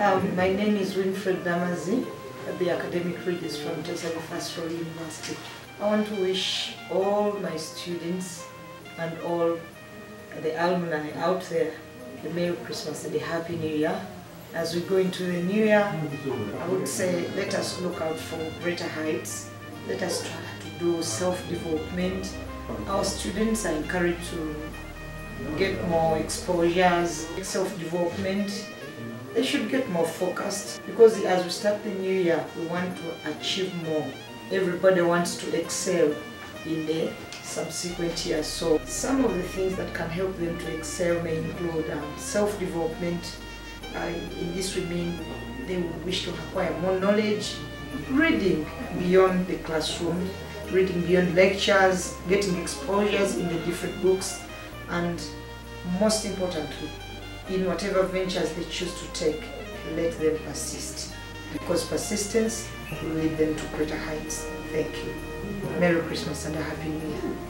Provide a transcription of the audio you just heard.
Um, my name is Winfred Damazi, the academic registrar from Muteesa First Royal University. I want to wish all my students and all the alumni out there the Merry Christmas and the Happy New Year. As we go into the new year, I would say let us look out for greater heights. Let us try to do self-development. Our students are encouraged to get more exposures, self-development, they should get more focused because as we start the new year, we want to achieve more. Everybody wants to excel in the subsequent years. So some of the things that can help them to excel may include um, self-development. Uh, in this would mean they would wish to acquire more knowledge, reading beyond the classroom, reading beyond lectures, getting exposures in the different books, and most importantly, in whatever ventures they choose to take, let them persist. Because persistence will lead them to greater heights. Thank you. Merry Christmas and a Happy New Year.